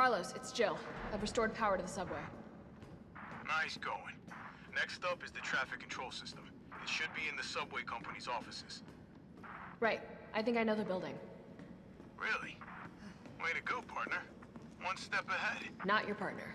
Carlos, it's Jill. I've restored power to the subway. Nice going. Next up is the traffic control system. It should be in the subway company's offices. Right. I think I know the building. Really? Way to go, partner. One step ahead. Not your partner.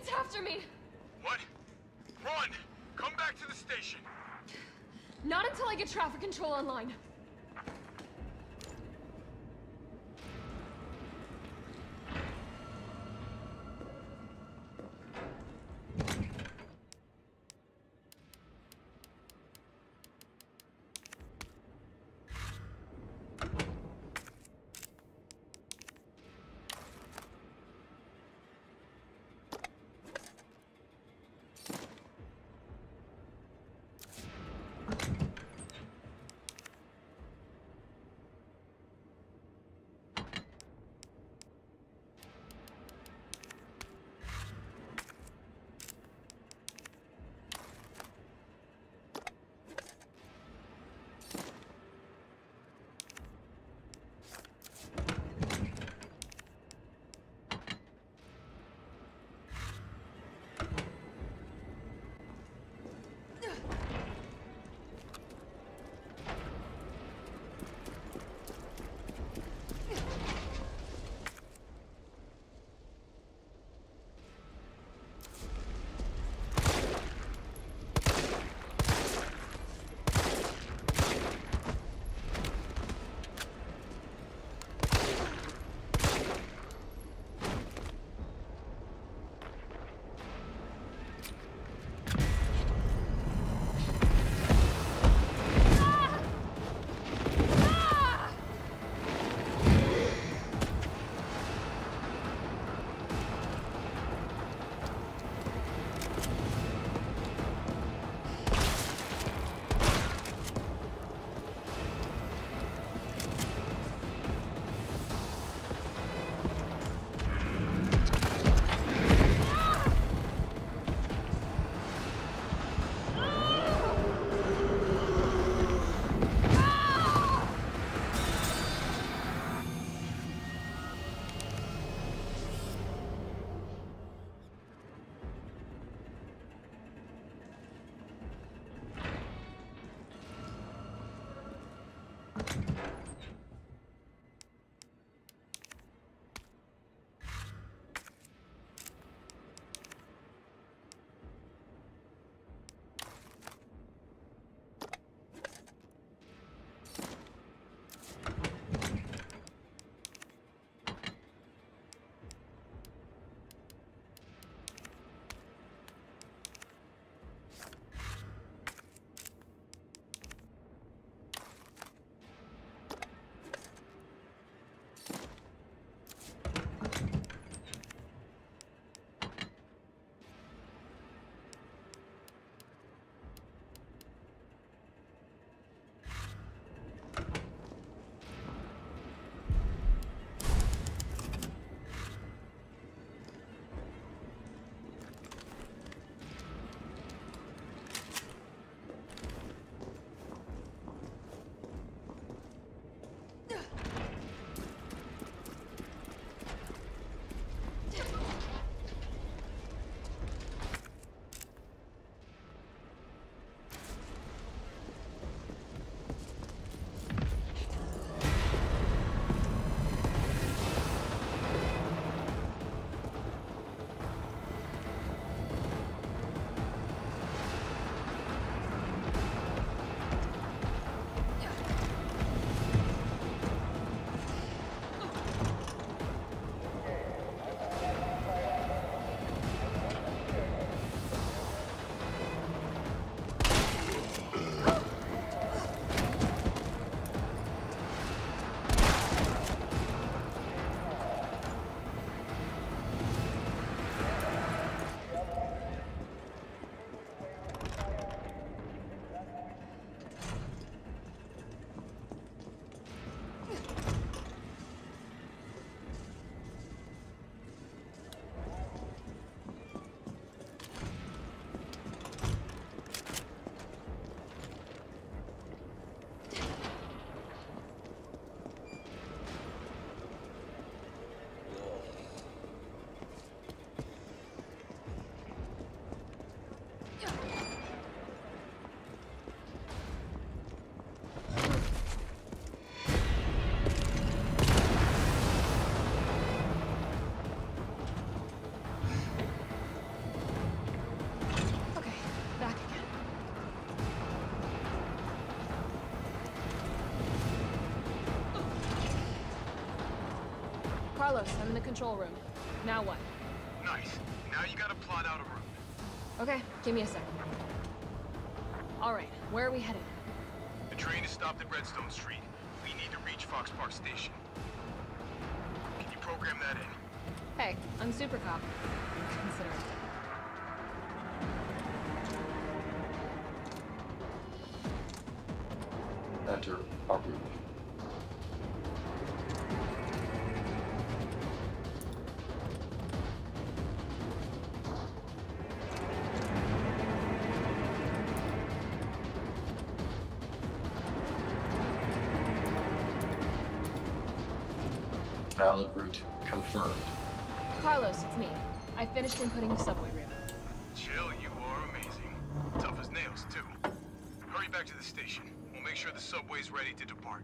It's after me! What? Run! Come back to the station! Not until I get traffic control online. Carlos, I'm in the control room. Now what? Nice. Now you gotta plot out a route. Okay, give me a second. Alright, where are we headed? The train is stopped at Redstone Street. We need to reach Fox Park Station. Can you program that in? Hey, I'm Super Cop. Consider it. Enter our route. Valid route confirmed. Carlos, it's me. I finished inputting the subway route. Jill, you are amazing. Tough as nails, too. Hurry back to the station. We'll make sure the subway's ready to depart.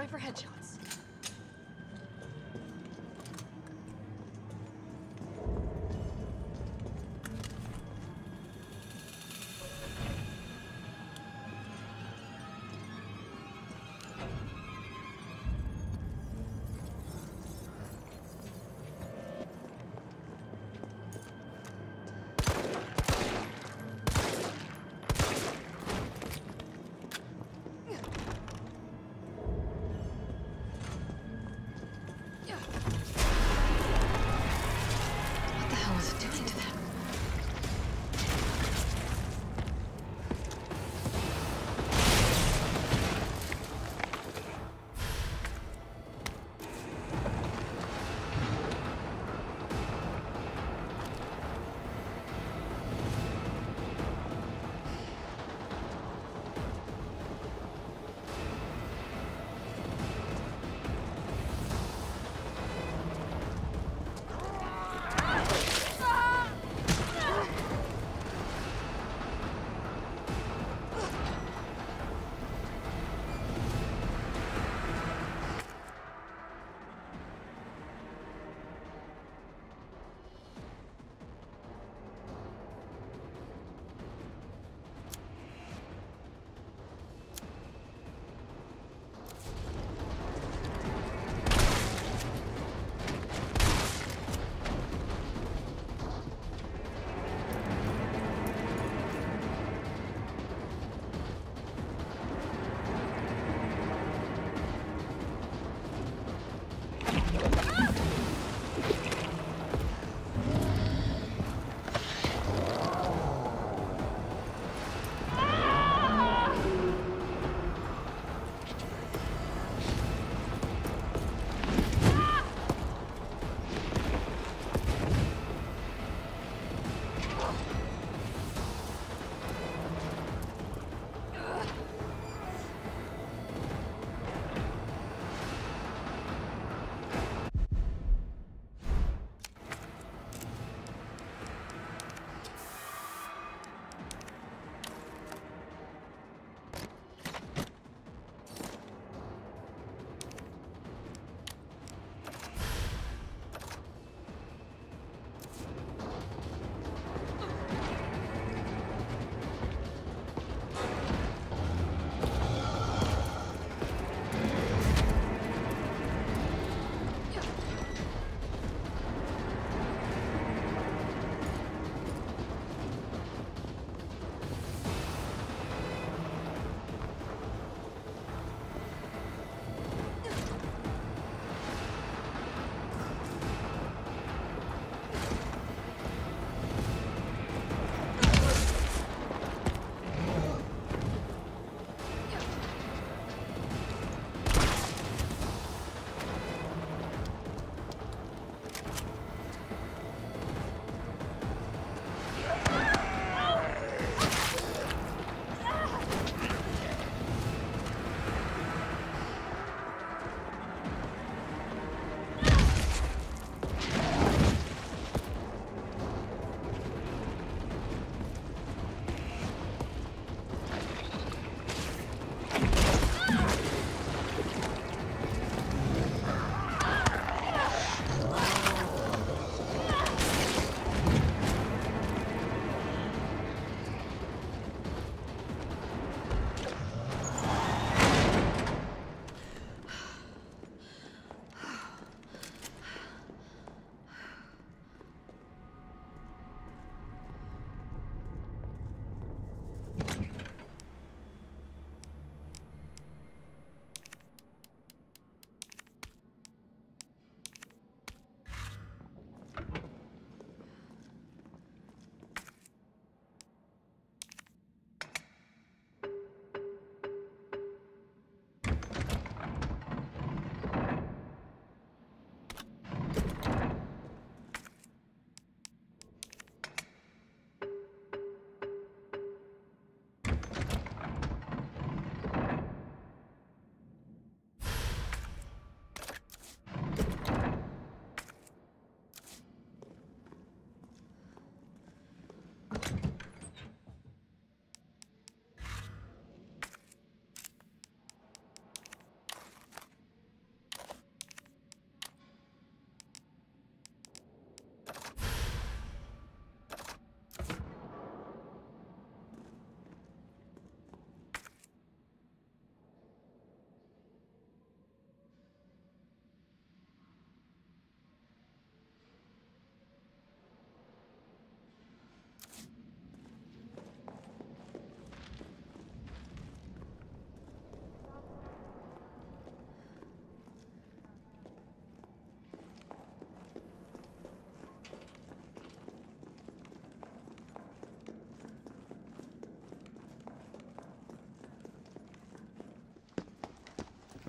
Try for headshots.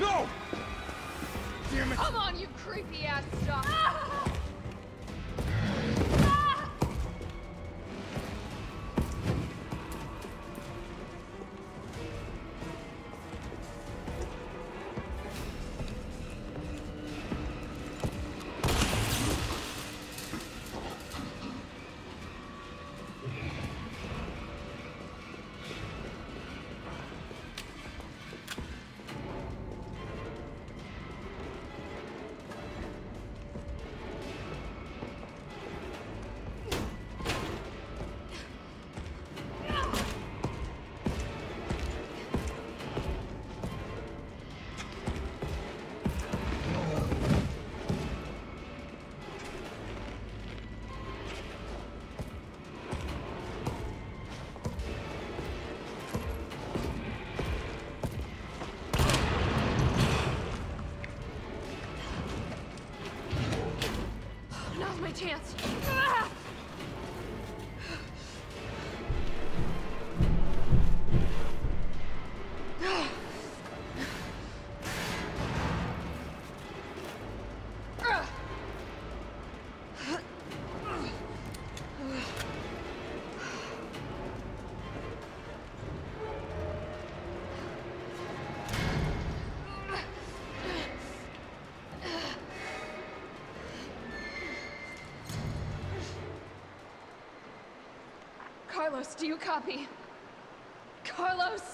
No! Damn it! Come on, you creepy ass stuff! Carlos, do you copy? Carlos!